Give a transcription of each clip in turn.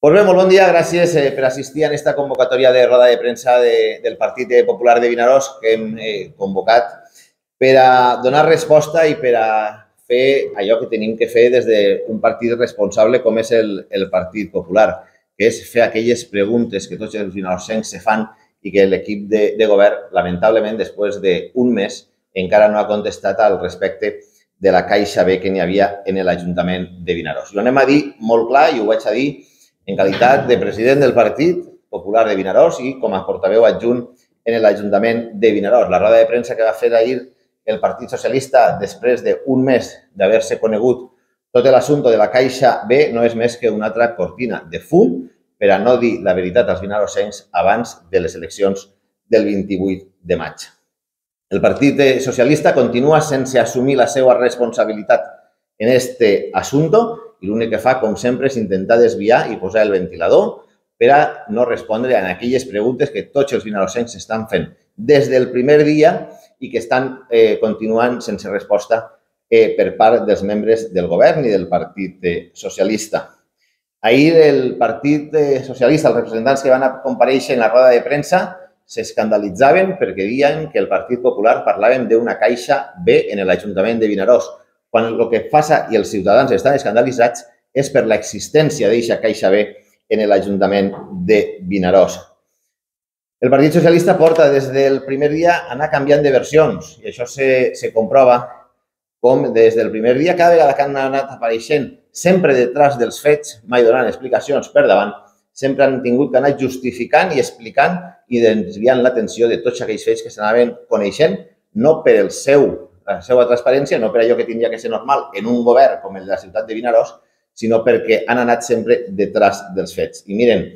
Pues bé, molt bon dia. Gràcies eh, per assistir a aquesta convocatòria de roda de premsa de, del Partit Popular de Vinaròs que hem eh, convocat per a donar resposta i per a fer allò que tenim que fer des d'un partit responsable com és el, el Partit Popular, que és fer aquelles preguntes que tots els vinarossencs se fan i que l'equip de, de govern, lamentablement, després d'un mes, encara no ha contestat al respecte de la caixa B que n'hi havia en l'Ajuntament de Vinaròs. I ho anem a dir molt clar i ho vaig a dir en qualitat de president del Partit Popular de Vinaròs i com a portaveu adjunt en l'Ajuntament de Vinaròs. La roda de premsa que va fer ahir el Partit Socialista després d'un mes d'haver-se conegut tot l'assumpte de la Caixa B no és més que una altra cortina de fum per a no dir la veritat als vinarossencs abans de les eleccions del 28 de maig. El Partit Socialista continua sense assumir la seva responsabilitat en este assumpte i l'únic que fa, com sempre, és intentar desviar i posar el ventilador per a no respondre a aquelles preguntes que tots els vinarossencs estan fent des del primer dia i que estan eh, continuant sense resposta eh, per part dels membres del govern i del Partit eh, Socialista. Ahir el Partit eh, Socialista, els representants que van compareixer en la roda de premsa, s'escandalitzaven perquè diuen que el Partit Popular parlaven d'una caixa B en l'Ajuntament de Vinaròs quan el que passa i els ciutadans estan escandalitzats és per l'existència d'eixa Caixa B en l'Ajuntament de Vinaròs. El Partit Socialista porta des del primer dia anar canviant de versions i això se, se comprova com des del primer dia, cada vegada que han anat apareixent sempre detrás dels fets, mai donant explicacions per davant, sempre han tingut que anar justificant i explicant i desviant l'atenció de tots aquells fets que s'anaven coneixent, no per el seu la seva transparència, no per allò que tindria que ser normal en un govern com el de la ciutat de Vinaròs, sinó perquè han anat sempre detrás dels fets. I miren,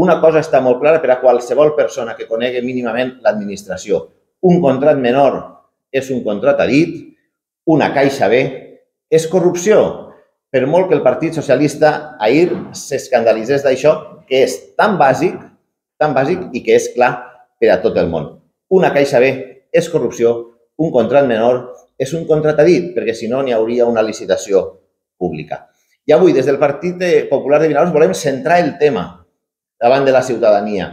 una cosa està molt clara per a qualsevol persona que conegui mínimament l'administració. Un contrat menor és un contrat a dit, una caixa B és corrupció. Per molt que el Partit Socialista ahir s'escandalitzés d'això, que és tan bàsic, tan bàsic i que és clar per a tot el món. Una caixa B és corrupció, un contrat menor és un contrat a dit, perquè si no n'hi hauria una licitació pública. I avui, des del Partit Popular de Vinaròs, volem centrar el tema davant de la ciutadania.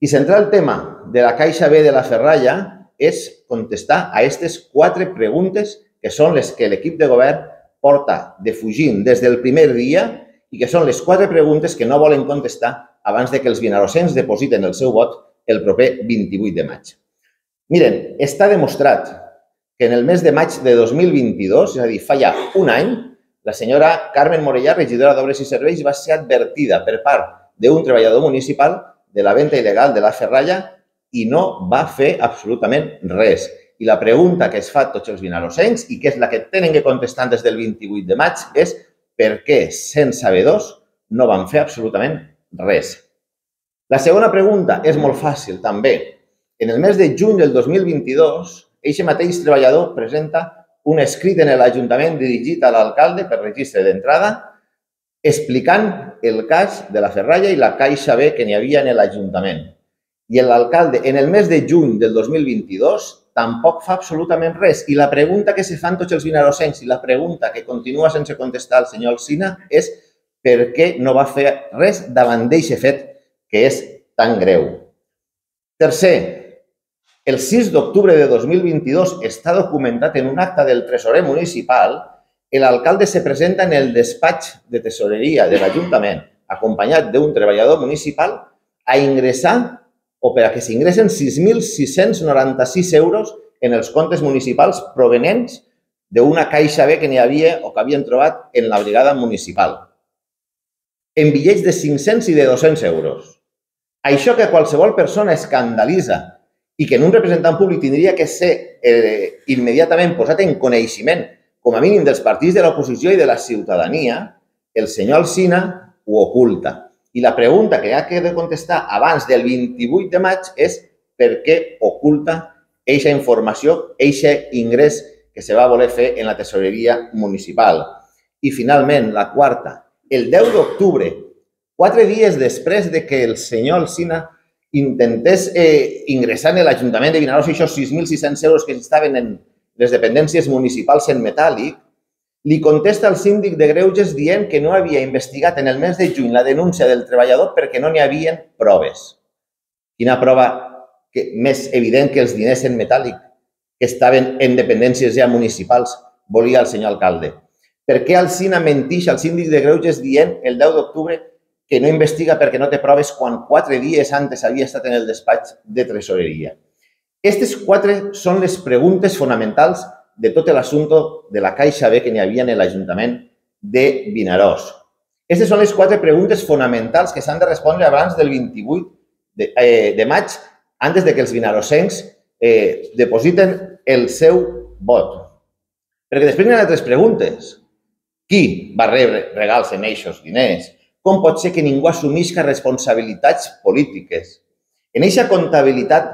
I centrar el tema de la Caixa B de la Ferralla és contestar a aquestes quatre preguntes que són les que l'equip de govern porta defugint des del primer dia i que són les quatre preguntes que no volen contestar abans de que els vinarosens depositen el seu vot el proper 28 de maig. Miren, està demostrat que en el mes de maig de 2022, és a dir, fa ja un any, la senyora Carmen Morellà, regidora d'Obres i Serveis, va ser advertida per part d'un treballador municipal de la venda il·legal de la ferralla i no va fer absolutament res. I la pregunta que es fa tots els vinalosencs i que és la que tenen que contestar des del 28 de maig és per què, sent sabedors, no van fer absolutament res. La segona pregunta és molt fàcil, també. En el mes de juny del 2022, eixe mateix treballador presenta un escrit en l'Ajuntament dirigit a l'alcalde per registre d'entrada explicant el cas de la ferralla i la caixa B que n'hi havia en l'Ajuntament. I l'alcalde, en el mes de juny del 2022, tampoc fa absolutament res. I la pregunta que se fan tots els vinarossencs i la pregunta que continua sense contestar el senyor Alcina és per què no va fer res davant d'aquest fet que és tan greu. Tercer, el 6 d'octubre de 2022 està documentat en un acte del tresorer municipal, l'alcalde se presenta en el despatx de tesoreria de l'Ajuntament, acompanyat d'un treballador municipal, a ingressar o per a que s'ingressen 6.696 euros en els comptes municipals provenents d'una caixa B que n'hi havia o que havien trobat en la brigada municipal. En bitllets de 500 i de 200 euros. Això que qualsevol persona escandalitza i que en un representant públic tindria que ser eh, immediatament posat en coneixement, com a mínim dels partits de l'oposició i de la ciutadania, el senyor Alsina ho oculta. I la pregunta que ha de contestar abans del 28 de maig és per què oculta eixa informació, eixe ingrés que se va voler fer en la tesoreria municipal. I finalment, la quarta, el 10 d'octubre, quatre dies després de que el senyor Alsina intentés eh, ingressar en l'Ajuntament de Vinaròs aquests 6.600 euros que estaven en les dependències municipals en metàl·lic, li contesta el síndic de Greuges dient que no havia investigat en el mes de juny la denúncia del treballador perquè no n'hi havia proves. Quina prova que, més evident que els diners en metàl·lic que estaven en dependències ja municipals volia el senyor alcalde. Per què Alcina mentix al síndic de Greuges dient el 10 d'octubre que no investiga perquè no té proves quan quatre dies antes havia estat en el despatx de tresoreria? Aquestes quatre són les preguntes fonamentals de tot l'assumpte de la Caixa B que n'hi havia en l'Ajuntament de Vinaròs. Aquestes són les quatre preguntes fonamentals que s'han de respondre abans del 28 de, eh, de maig, antes de que els vinarossencs eh, depositen el seu vot. Perquè després hi ha altres preguntes. Qui va rebre regals en eixos diners? Com pot ser que ningú assumisca responsabilitats polítiques? En aquesta comptabilitat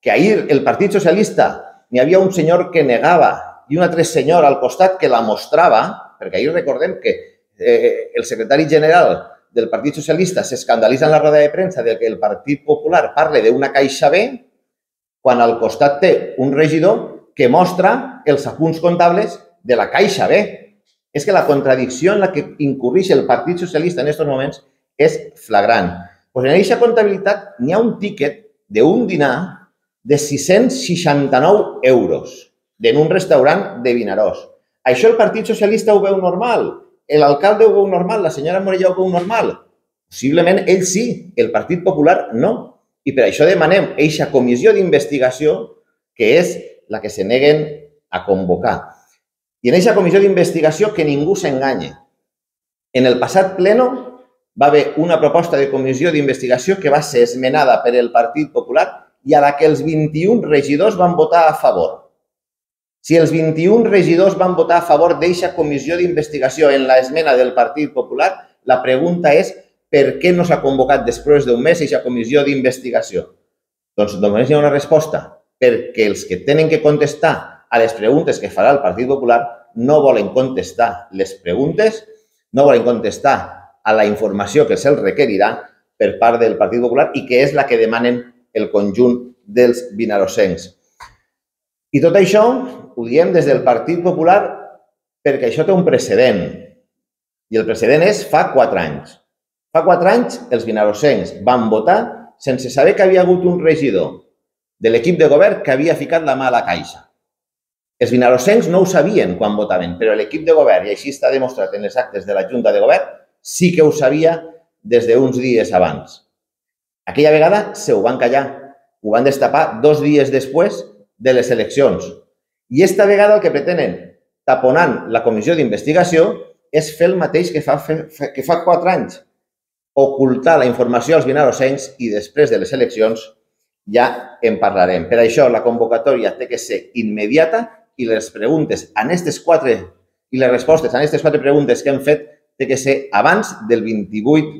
que ahir el Partit Socialista n'hi havia un senyor que negava i un altre senyor al costat que la mostrava, perquè ahir recordem que eh, el secretari general del Partit Socialista s'escandalitza en la roda de premsa de que el Partit Popular parle d'una caixa B, quan al costat té un regidor que mostra els apunts comptables de la caixa B. És que la contradicció en la que incurreix el Partit Socialista en aquests moments és flagrant. Pues en aquesta comptabilitat n'hi ha un tíquet d'un dinar de 669 euros en un restaurant de Vinaròs. Això el Partit Socialista ho veu normal, l'alcalde ho veu normal, la senyora Morella ho veu normal. Possiblement ell sí, el Partit Popular no. I per això demanem eixa comissió d'investigació que és la que se neguen a convocar. I en aquesta comissió d'investigació que ningú s'enganye. En el passat pleno va haver una proposta de comissió d'investigació que va ser esmenada per el Partit Popular i a la que els 21 regidors van votar a favor. Si els 21 regidors van votar a favor d'eixa comissió d'investigació en la esmena del Partit Popular, la pregunta és per què no s'ha convocat després d'un mes eixa comissió d'investigació? Doncs només hi ha una resposta. Perquè els que tenen que contestar a les preguntes que farà el Partit Popular no volen contestar les preguntes, no volen contestar a la informació que se'ls requerirà per part del Partit Popular i que és la que demanen el conjunt dels vinarossencs. I tot això ho diem des del Partit Popular perquè això té un precedent. I el precedent és fa quatre anys. Fa quatre anys els vinarossencs van votar sense saber que havia hagut un regidor de l'equip de govern que havia ficat la mà a la caixa. Els vinarossencs no ho sabien quan votaven, però l'equip de govern, i així està demostrat en les actes de la Junta de Govern, sí que ho sabia des d'uns dies abans. Aquella vegada se ho van callar. Ho van destapar dos dies després de les eleccions. I esta vegada el que pretenen, taponant la comissió d'investigació, és fer el mateix que fa, que fa quatre anys, ocultar la informació als vinarossencs i després de les eleccions ja en parlarem. Per això la convocatòria té que ser immediata i les preguntes en aquestes quatre i les respostes a aquestes quatre preguntes que hem fet té que ser abans del 28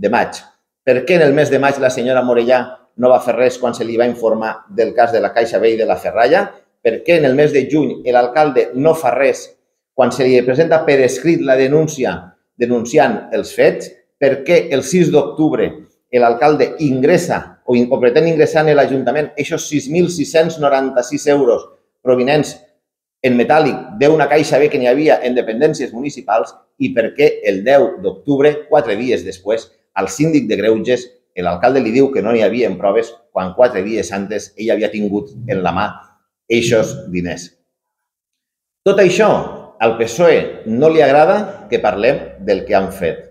de maig. Per què en el mes de maig la senyora Morellà no va fer res quan se li va informar del cas de la Caixa i de la Ferralla? Per què en el mes de juny l'alcalde no fa res quan se li presenta per escrit la denúncia denunciant els fets? Per què el 6 d'octubre l'alcalde ingressa o, o pretén ingressar en l'Ajuntament aquests 6.696 euros provinents en metàl·lic d'una caixa B que n'hi havia en dependències municipals i per què el 10 d'octubre, quatre dies després, el síndic de Greuges l'alcalde li diu que no hi havia proves quan quatre dies antes ell havia tingut en la mà eixos diners. Tot això al PSOE no li agrada que parlem del que han fet.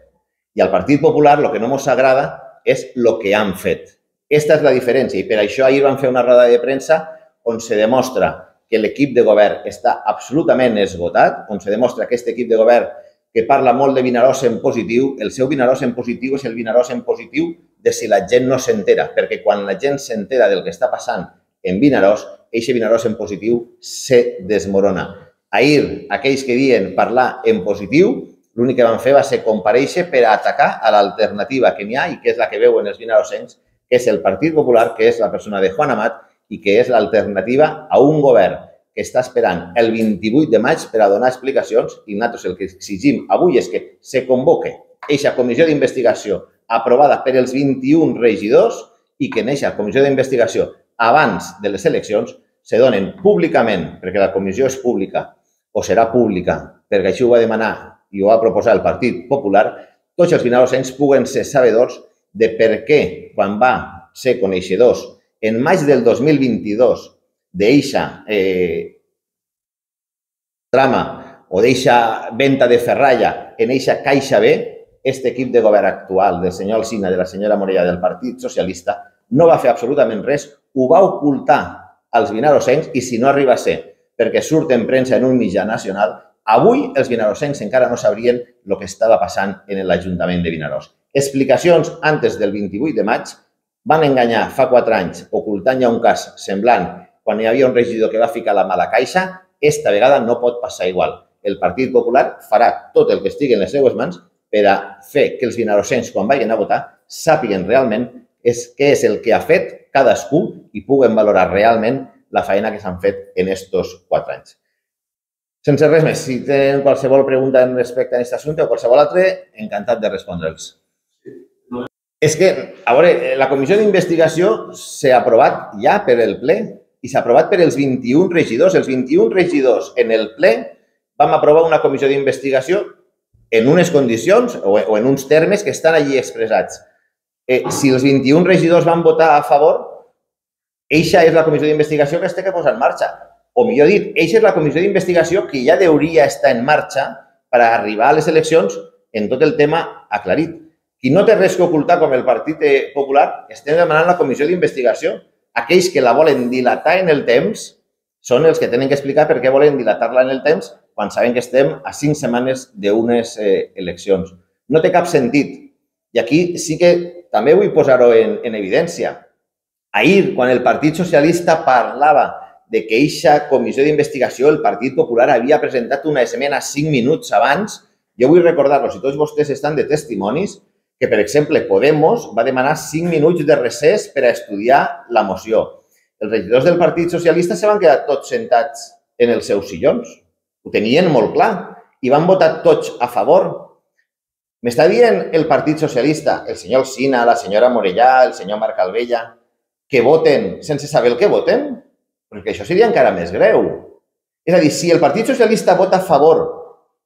I al Partit Popular el que no ens agrada és el que han fet. Aquesta és la diferència i per això ahir van fer una roda de premsa on se demostra que l'equip de govern està absolutament esgotat, on se demostra que aquest equip de govern que parla molt de Vinaròs en positiu, el seu Vinaròs en positiu és el Vinaròs en positiu de si la gent no s'entera, perquè quan la gent s'entera del que està passant en Vinaròs, eixe Vinaròs en positiu se desmorona. Ahir, aquells que diuen parlar en positiu, l'únic que van fer va ser compareixer per atacar a l'alternativa que n'hi ha i que és la que veuen els vinarossencs, que és el Partit Popular, que és la persona de Juan Amat i que és l'alternativa a un govern que està esperant el 28 de maig per a donar explicacions. I nosaltres el que exigim avui és que se convoque eixa comissió d'investigació aprovada per els 21 regidors i que en aquesta comissió d'investigació abans de les eleccions se donen públicament, perquè la comissió és pública o serà pública perquè així ho va demanar i ho va proposar el Partit Popular, tots els vinarossencs puguen ser sabedors de per què, quan va ser coneixedors en maig del 2022 d'eixa eh, trama o d'eixa venta de ferralla en eixa caixa B, este equip de govern actual del senyor Alcina, de la senyora Morella del Partit Socialista, no va fer absolutament res, ho va ocultar als vinarossencs i si no arriba a ser perquè surt en premsa en un mitjà nacional, avui els vinarossencs encara no sabrien el que estava passant en l'Ajuntament de Vinaròs. Explicacions antes del 28 de maig van enganyar fa quatre anys ocultant ja un cas semblant quan hi havia un regidor que va ficar la mala caixa, esta vegada no pot passar igual. El Partit Popular farà tot el que estigui en les seues mans per a fer que els vinarossencs, quan vagin a votar, sàpiguen realment és què és el que ha fet cadascú i puguen valorar realment la feina que s'han fet en estos quatre anys. Sense res més, si tenen qualsevol pregunta respecte a aquest assumpte o qualsevol altre, encantat de respondre'ls. És que, a veure, la comissió d'investigació s'ha aprovat ja per el ple i s'ha aprovat per els 21 regidors. Els 21 regidors en el ple vam aprovar una comissió d'investigació en unes condicions o en uns termes que estan allí expressats. Eh, si els 21 regidors van votar a favor, eixa és la comissió d'investigació que es té que posar en marxa. O millor dit, eixa és la comissió d'investigació que ja hauria estar en marxa per arribar a les eleccions en tot el tema aclarit. Qui no té res que ocultar com el Partit Popular, estem demanant la comissió d'investigació. Aquells que la volen dilatar en el temps són els que tenen que explicar per què volen dilatar-la en el temps quan saben que estem a cinc setmanes d'unes eh, eleccions. No té cap sentit. I aquí sí que també vull posar-ho en, en evidència. Ahir, quan el Partit Socialista parlava de que eixa comissió d'investigació el Partit Popular havia presentat una esmena cinc minuts abans, jo vull recordar-los, si tots vostès estan de testimonis, que, per exemple, Podemos va demanar cinc minuts de recés per a estudiar la moció. Els regidors del Partit Socialista se van quedar tots sentats en els seus sillons. Ho tenien molt clar i van votar tots a favor. M'està dient el Partit Socialista, el senyor Alcina, la senyora Morellà, el senyor Marc Alvella, que voten sense saber el que voten? Perquè això seria encara més greu. És a dir, si el Partit Socialista vota a favor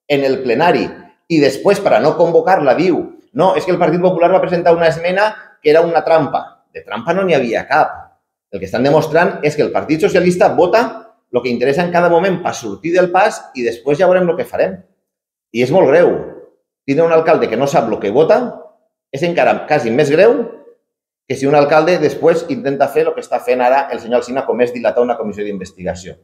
en el plenari i després, per a no convocar-la, diu no, és que el Partit Popular va presentar una esmena que era una trampa. De trampa no n'hi havia cap. El que estan demostrant és que el Partit Socialista vota el que interessa en cada moment per sortir del pas i després ja veurem el que farem. I és molt greu. Tindre un alcalde que no sap el que vota és encara quasi més greu que si un alcalde després intenta fer el que està fent ara el senyor Alcina, com és dilatar una comissió d'investigació.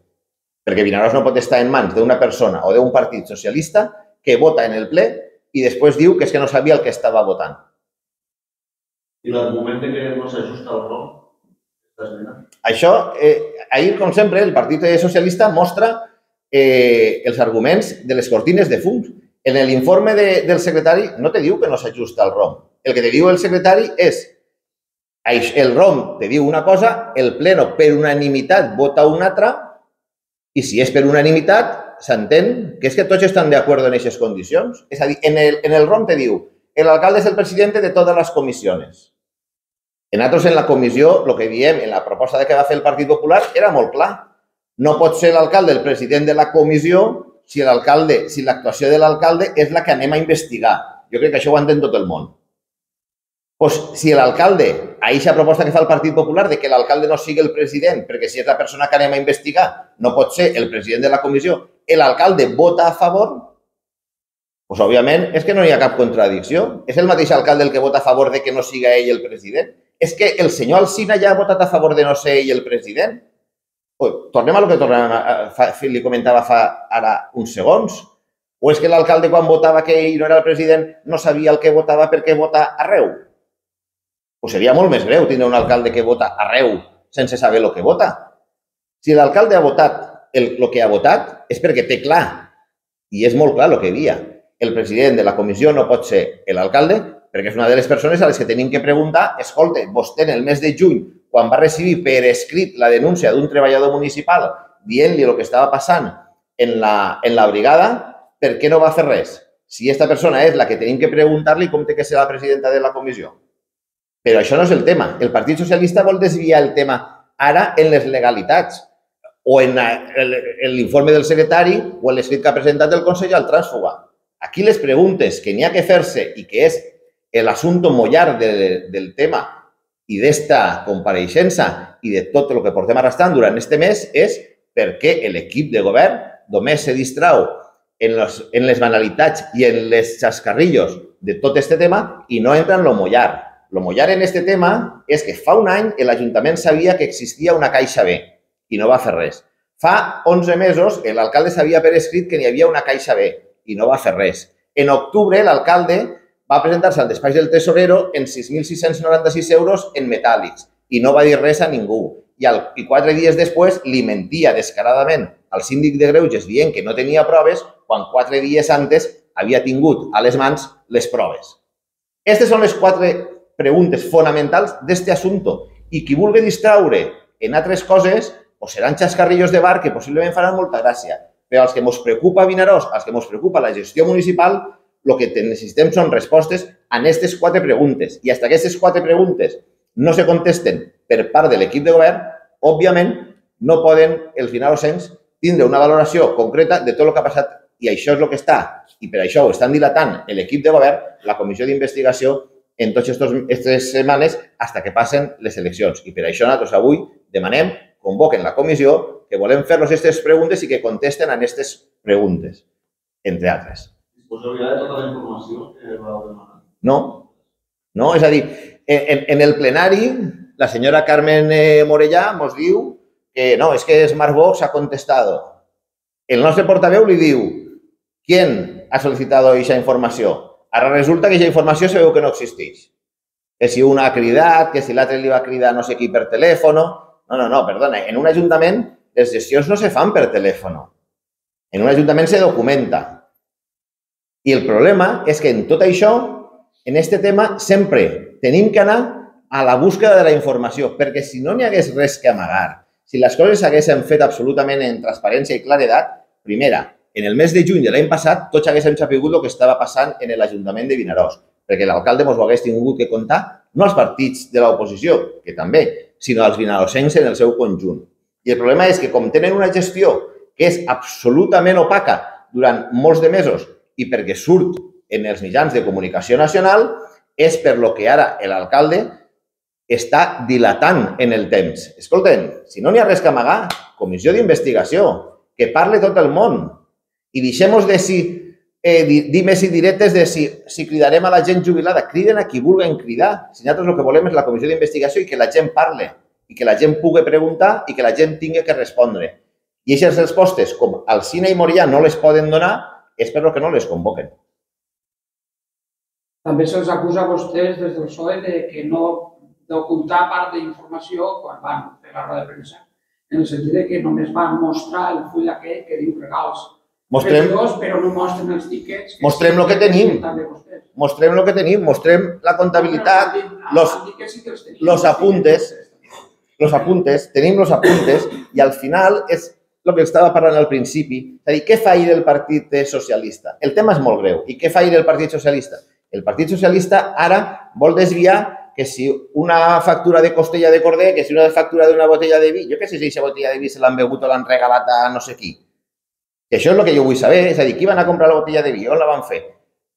Perquè Vinaròs no pot estar en mans d'una persona o d'un partit socialista que vota en el ple i després diu que és que no sabia el que estava votant. I l'argument que no s'ajusta al ROM? Això, eh, ahir, com sempre, el Partit Socialista mostra eh, els arguments de les cortines de fum. En l'informe de, del secretari no te diu que no s'ajusta al ROM. El que te diu el secretari és el ROM te diu una cosa, el Pleno per unanimitat vota una altra i si és per unanimitat s'entén que és que tots estan d'acord en aquestes condicions. És a dir, en el, en el ROM te diu el alcalde és el president de totes les comissions. En altres, en la comissió, el que diem, en la proposta que va fer el Partit Popular, era molt clar. No pot ser l'alcalde el president de la comissió si l'alcalde, si l'actuació de l'alcalde és la que anem a investigar. Jo crec que això ho entén tot el món pues, si l'alcalde, a aquesta proposta que fa el Partit Popular de que l'alcalde no sigui el president, perquè si és la persona que anem a investigar, no pot ser el president de la comissió, l'alcalde vota a favor, pues, òbviament és que no hi ha cap contradicció. És el mateix alcalde el que vota a favor de que no siga ell el president. És que el senyor Alcina ja ha votat a favor de no ser ell el president. Tornem a lo que tornem a, fa, li comentava fa ara uns segons. O és que l'alcalde quan votava que ell no era el president no sabia el que votava perquè vota arreu? pues seria molt més greu tindre un alcalde que vota arreu sense saber el que vota. Si l'alcalde ha votat el, el que ha votat és perquè té clar, i és molt clar el que havia. El president de la comissió no pot ser l'alcalde perquè és una de les persones a les que tenim que preguntar escolta, vostè en el mes de juny, quan va recibir per escrit la denúncia d'un treballador municipal dient-li el que estava passant en la, en la brigada, per què no va fer res? Si aquesta persona és la que tenim que preguntar-li com té que ser la presidenta de la comissió. Però això no és el tema. El Partit Socialista vol desviar el tema ara en les legalitats. O en l'informe del secretari o en l'escrit que ha presentat el Consell al trànsfuga. Aquí les preguntes que n'hi ha que fer-se i que és l'assumpte mollar de, del tema i d'esta compareixença i de tot el que portem arrastrant durant este mes és per què l'equip de govern només se distrau en, los, en les banalitats i en les xascarrillos de tot este tema i no entra en lo mollar. Lo mollar en este tema és que fa un any l'Ajuntament sabia que existia una caixa B i no va fer res. Fa 11 mesos l'alcalde sabia per escrit que n'hi havia una caixa B i no va fer res. En octubre l'alcalde va presentar-se al despatx del tesorero en 6.696 euros en metàl·lics i no va dir res a ningú. I, al, I quatre dies després li mentia descaradament al síndic de Greuges dient que no tenia proves quan quatre dies antes havia tingut a les mans les proves. Aquestes són les quatre preguntes fonamentals d'este assumpte i qui vulgui distraure en altres coses o seran xascarrillos de bar que possiblement faran molta gràcia. Però als que ens preocupa Vinaròs, als que ens preocupa la gestió municipal, el que necessitem són respostes a aquestes quatre preguntes. I fins que aquestes quatre preguntes no se contesten per part de l'equip de govern, òbviament no poden els vinarosens tindre una valoració concreta de tot el que ha passat i això és el que està, i per això ho estan dilatant l'equip de govern, la comissió d'investigació en totes aquestes setmanes fins que passen les eleccions. I per això nosaltres avui demanem, convoquen la comissió, que volem fer-los aquestes preguntes i que contesten a aquestes preguntes, entre altres. Disposarà de tota la informació que vau demanar? No. No, és a dir, en, en el plenari, la senyora Carmen eh, Morellà ens diu que no, és que Smartbox ha contestat. El nostre portaveu li diu ¿Quién ha solicitado esa información? Ahora resulta que esa informació se veu que no existeix. Que si una ha cridat, que si l'altre li va cridar no sé qui per telèfon... No, no, no, perdona. En un ajuntament les gestions no se fan per telèfon. En un ajuntament se documenta. I el problema és que en tot això, en este tema, sempre tenim que anar a la búsqueda de la informació, perquè si no n'hi hagués res que amagar, si les coses s'haguessin fet absolutament en transparència i claredat, primera, en el mes de juny de l'any passat tots haguéssim sabut el que estava passant en l'Ajuntament de Vinaròs, perquè l'alcalde ens ho hagués tingut que contar no als partits de l'oposició, que també, sinó als vinarosencs en el seu conjunt. I el problema és que com tenen una gestió que és absolutament opaca durant molts de mesos i perquè surt en els mitjans de comunicació nacional, és per lo que ara l'alcalde està dilatant en el temps. Escolten, si no n'hi ha res que amagar, comissió d'investigació, que parle tot el món, i deixem de si eh, dimes i diretes de si, si cridarem a la gent jubilada. Criden a qui vulguin cridar. Si nosaltres el que volem és la comissió d'investigació i que la gent parle i que la gent pugui preguntar i que la gent tingui que respondre. I aquestes respostes, com al Cine i Morià no les poden donar, és per que no les convoquen. També se'ls acusa a vostès des del PSOE de que no d'ocultar part d'informació quan van fer la roda de premsa, en el sentit que només van mostrar el full aquell que diu regals Mostrem, però no mostren els tíquets. Mostrem el que tenim. Mostrem el que tenim, mostrem la comptabilitat, los, los apuntes, los apuntes, tenim los apuntes i al final és el que estava parlant al principi. És a dir, què fa ahir el Partit Socialista? El tema és molt greu. I què fa ahir el Partit Socialista? El Partit Socialista ara vol desviar que si una factura de costella de corder, que si una factura d'una botella de vi, jo què sé si aquesta botella de vi se l'han begut o l'han regalat a no sé qui i això és el que jo vull saber, és a dir, qui van a comprar la botella de vi, on la van fer?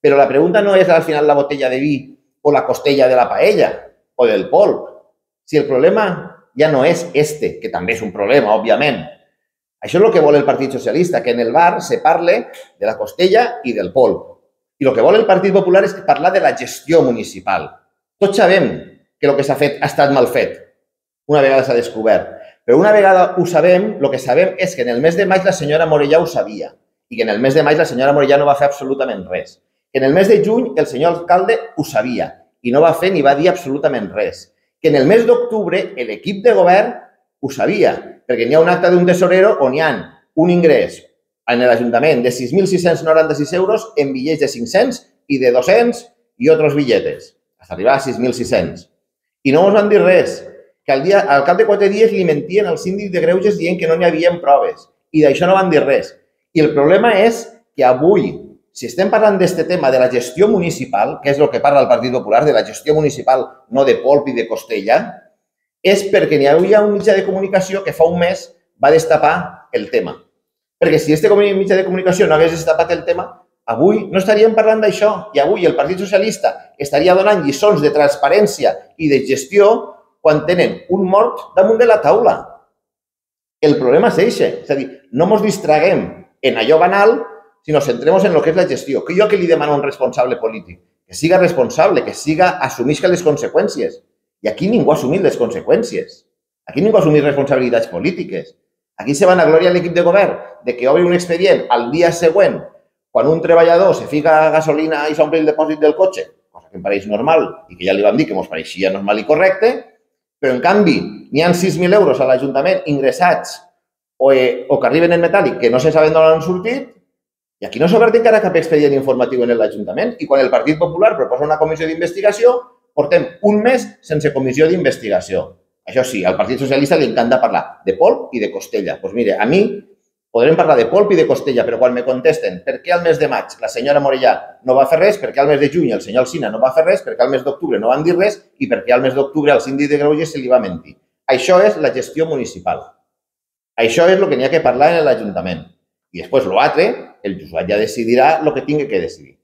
Però la pregunta no és al final la botella de vi o la costella de la paella o del polp. Si el problema ja no és este, que també és un problema, òbviament. Això és el que vol el Partit Socialista, que en el bar se parle de la costella i del polp. I el que vol el Partit Popular és parlar de la gestió municipal. Tots sabem que el que s'ha fet ha estat mal fet, una vegada s'ha descobert. Però una vegada ho sabem, el que sabem és que en el mes de maig la senyora Morellà ho sabia i que en el mes de maig la senyora Morellà no va fer absolutament res. Que en el mes de juny el senyor alcalde ho sabia i no va fer ni va dir absolutament res. Que en el mes d'octubre l'equip de govern ho sabia, perquè n'hi ha un acte d'un tesorero on hi ha un ingrés en l'Ajuntament de 6.696 euros en bitllets de 500 i de 200 i altres billetes, fins arribar a 6.600. I no ens van dir res que al, dia, al cap de quatre dies li mentien al síndic de Greuges dient que no n'hi havia proves i d'això no van dir res. I el problema és que avui, si estem parlant d'aquest tema de la gestió municipal, que és el que parla el Partit Popular, de la gestió municipal, no de polp i de costella, és perquè n'hi havia un mitjà de comunicació que fa un mes va destapar el tema. Perquè si este mitjà de comunicació no hagués destapat el tema, avui no estaríem parlant d'això i avui el Partit Socialista estaria donant lliçons de transparència i de gestió quan tenen un mort damunt de la taula. El problema és eixe. És a dir, no ens distraguem en allò banal, sinó centremos en el que és la gestió. Que jo que li demano a un responsable polític? Que siga responsable, que siga, assumisca les conseqüències. I aquí ningú ha assumit les conseqüències. Aquí ningú ha assumit responsabilitats polítiques. Aquí se van a glòria l'equip de govern de que obri un expedient al dia següent quan un treballador se fica gasolina i s'omple el depòsit del cotxe, cosa que em pareix normal i que ja li vam dir que ens pareixia normal i correcte, però en canvi n'hi han 6.000 euros a l'Ajuntament ingressats o, eh, o que arriben en metàl·lic que no se saben d'on han sortit i aquí no s'ha obert encara cap expedient informatiu en l'Ajuntament i quan el Partit Popular proposa una comissió d'investigació portem un mes sense comissió d'investigació. Això sí, al Partit Socialista li encanta parlar de polp i de costella. Doncs pues mire, a mi podrem parlar de polp i de costella, però quan me contesten per què al mes de maig la senyora Morellà no va fer res, per què al mes de juny el senyor Alcina no va fer res, per què al mes d'octubre no van dir res i per què al mes d'octubre al síndic de Greuges se li va mentir. Això és la gestió municipal. Això és el que n'hi ha que parlar en l'Ajuntament. I després l'altre, el Josuat ja decidirà el que tingui que decidir.